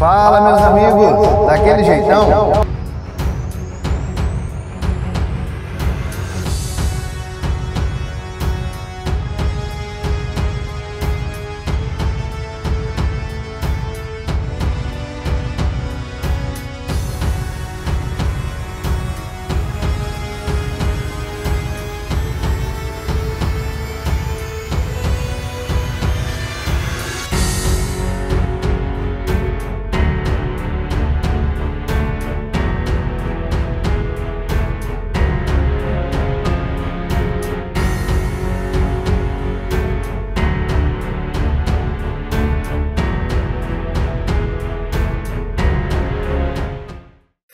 Fala, meus amigos, daquele jeitão.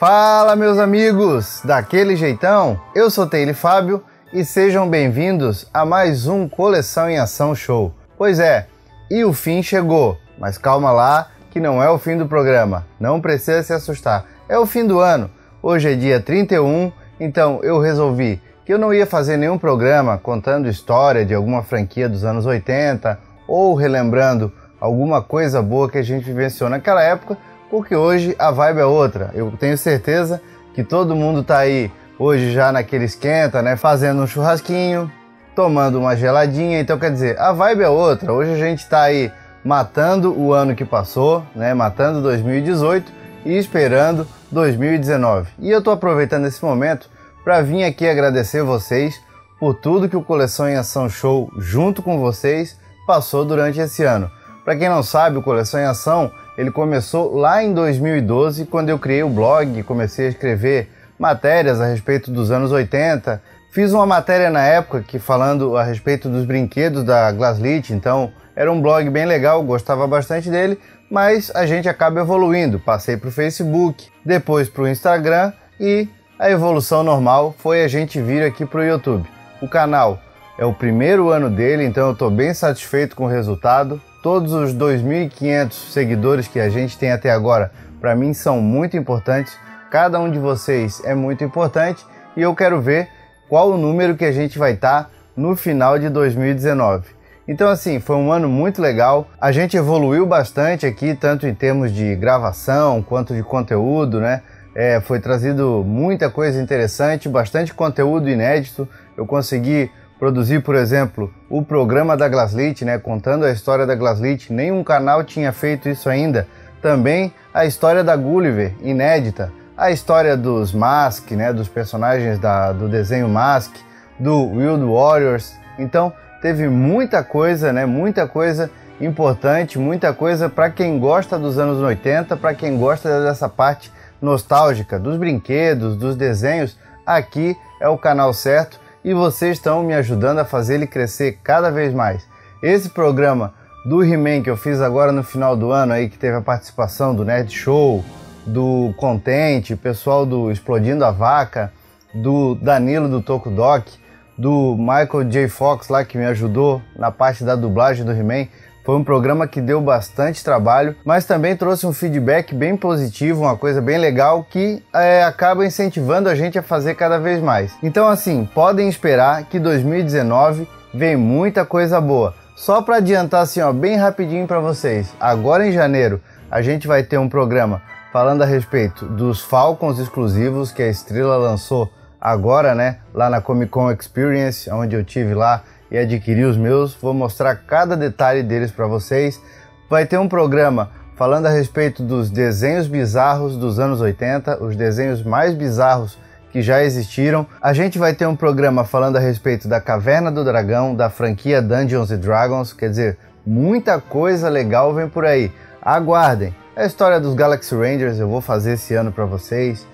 Fala, meus amigos, daquele jeitão? Eu sou Teile Fábio e sejam bem-vindos a mais um Coleção em Ação Show. Pois é, e o fim chegou, mas calma lá que não é o fim do programa, não precisa se assustar, é o fim do ano. Hoje é dia 31, então eu resolvi que eu não ia fazer nenhum programa contando história de alguma franquia dos anos 80 ou relembrando alguma coisa boa que a gente vivenciou naquela época, porque hoje a vibe é outra. Eu tenho certeza que todo mundo tá aí hoje já naquele esquenta, né? Fazendo um churrasquinho, tomando uma geladinha. Então, quer dizer, a vibe é outra. Hoje a gente tá aí matando o ano que passou, né? Matando 2018 e esperando 2019. E eu tô aproveitando esse momento para vir aqui agradecer vocês por tudo que o Coleção em Ação Show, junto com vocês, passou durante esse ano. Para quem não sabe, o Coleção em Ação ele começou lá em 2012, quando eu criei o blog, comecei a escrever matérias a respeito dos anos 80. Fiz uma matéria na época que falando a respeito dos brinquedos da Glaslit, então era um blog bem legal, gostava bastante dele, mas a gente acaba evoluindo. Passei para o Facebook, depois para o Instagram e a evolução normal foi a gente vir aqui para o YouTube. O canal é o primeiro ano dele, então eu estou bem satisfeito com o resultado todos os 2.500 seguidores que a gente tem até agora, para mim são muito importantes. Cada um de vocês é muito importante e eu quero ver qual o número que a gente vai estar tá no final de 2019. Então, assim, foi um ano muito legal. A gente evoluiu bastante aqui, tanto em termos de gravação quanto de conteúdo, né? É, foi trazido muita coisa interessante, bastante conteúdo inédito. Eu consegui produzir, por exemplo, o programa da Glaslit, né, contando a história da Glaslit, nenhum canal tinha feito isso ainda. Também a história da Gulliver, inédita, a história dos Mask, né, dos personagens da, do desenho Mask, do Wild Warriors. Então, teve muita coisa, né, muita coisa importante, muita coisa para quem gosta dos anos 80, para quem gosta dessa parte nostálgica dos brinquedos, dos desenhos. Aqui é o canal certo e vocês estão me ajudando a fazer ele crescer cada vez mais. Esse programa do He-Man que eu fiz agora no final do ano aí, que teve a participação do Nerd Show, do Contente, pessoal do Explodindo a Vaca, do Danilo do Toco Doc, do Michael J. Fox lá que me ajudou na parte da dublagem do He-Man. Foi um programa que deu bastante trabalho, mas também trouxe um feedback bem positivo, uma coisa bem legal que é, acaba incentivando a gente a fazer cada vez mais. Então, assim, podem esperar que 2019 vem muita coisa boa. Só para adiantar assim, ó, bem rapidinho para vocês. Agora em janeiro a gente vai ter um programa falando a respeito dos Falcons exclusivos que a Estrela lançou agora, né, lá na Comic Con Experience, onde eu tive lá e adquirir os meus. Vou mostrar cada detalhe deles para vocês. Vai ter um programa falando a respeito dos desenhos bizarros dos anos 80, os desenhos mais bizarros que já existiram. A gente vai ter um programa falando a respeito da Caverna do Dragão, da franquia Dungeons Dragons, quer dizer, muita coisa legal vem por aí. Aguardem. A história dos Galaxy Rangers eu vou fazer esse ano para vocês.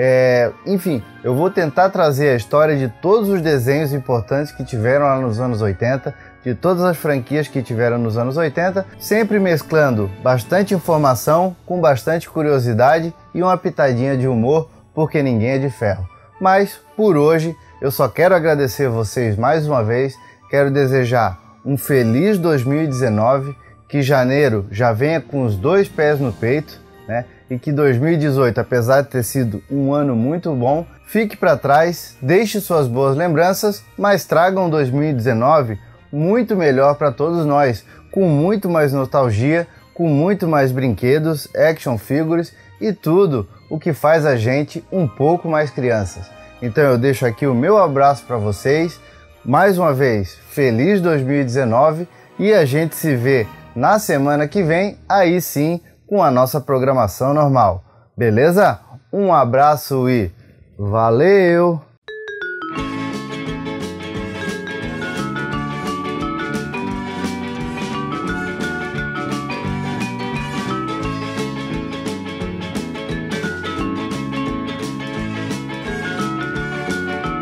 É, enfim, eu vou tentar trazer a história de todos os desenhos importantes que tiveram lá nos anos 80, de todas as franquias que tiveram nos anos 80, sempre mesclando bastante informação com bastante curiosidade e uma pitadinha de humor, porque ninguém é de ferro. Mas por hoje eu só quero agradecer vocês mais uma vez, quero desejar um feliz 2019, que janeiro já venha com os dois pés no peito, né? E que 2018, apesar de ter sido um ano muito bom, fique para trás, deixe suas boas lembranças, mas traga um 2019 muito melhor para todos nós, com muito mais nostalgia, com muito mais brinquedos, action figures e tudo o que faz a gente um pouco mais crianças. Então eu deixo aqui o meu abraço para vocês. Mais uma vez, feliz 2019 e a gente se vê na semana que vem, aí sim, com a nossa programação normal. Beleza? Um abraço e valeu!